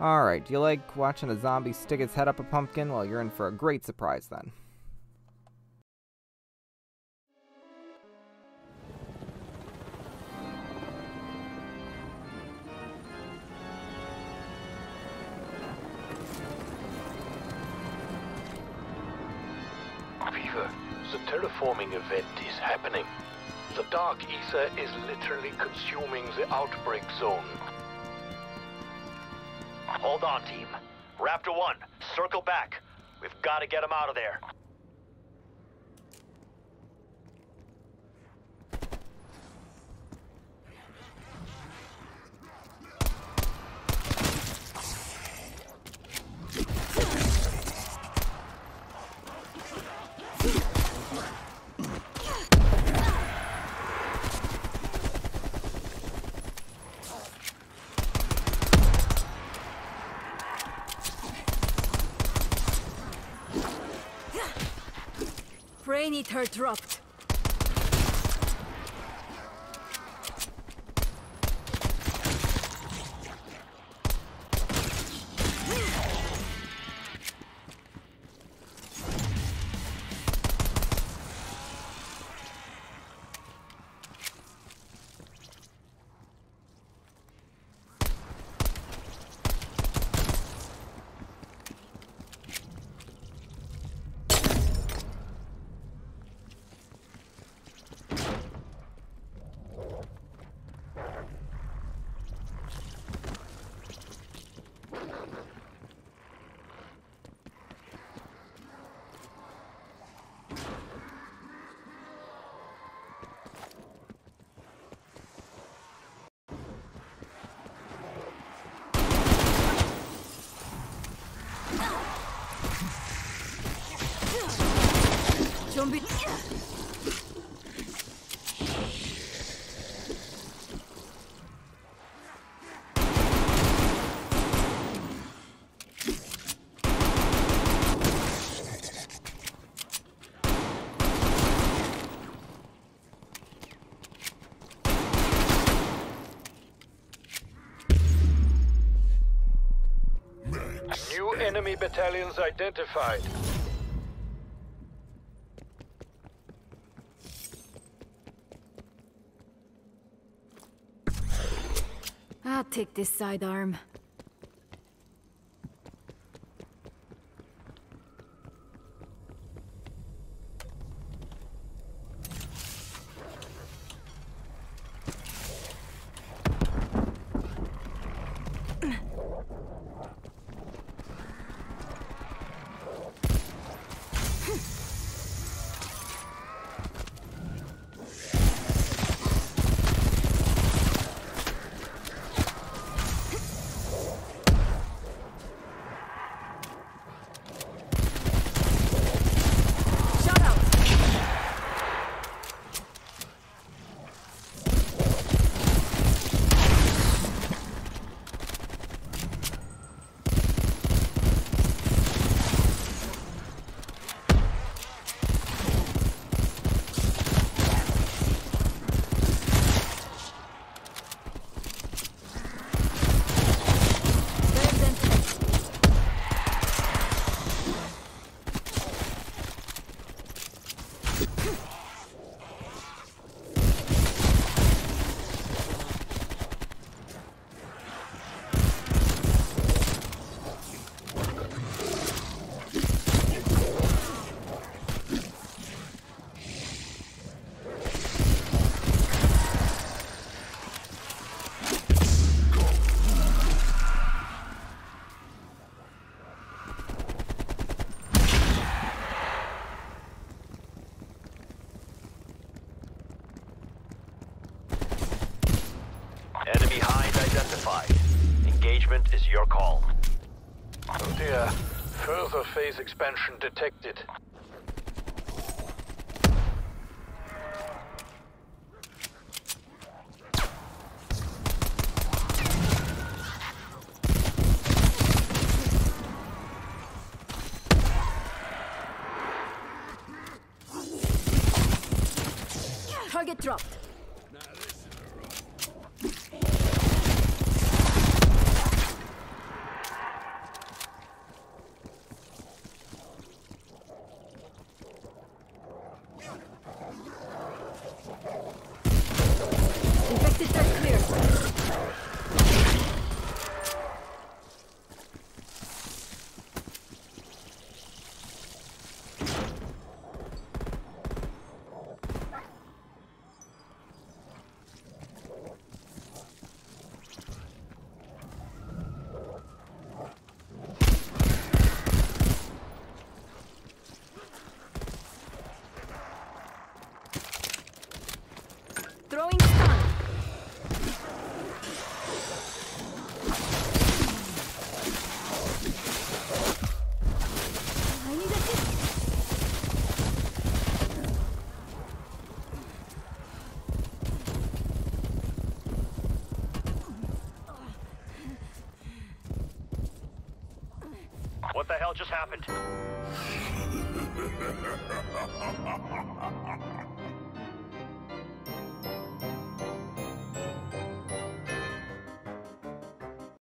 Alright, do you like watching a zombie stick its head up a pumpkin? Well, you're in for a great surprise then. Weaver, the terraforming event is happening. The Dark Aether is literally consuming the outbreak zone. Hold on, team. Raptor 1, circle back. We've got to get him out of there. Brain Eater dropped. Zombie. New enemy battalions identified. I'll take this sidearm. Shut out! There's them. Enemy hind identified. Engagement is your call. Oh dear. Further phase expansion detected. Target dropped. what the hell just happened.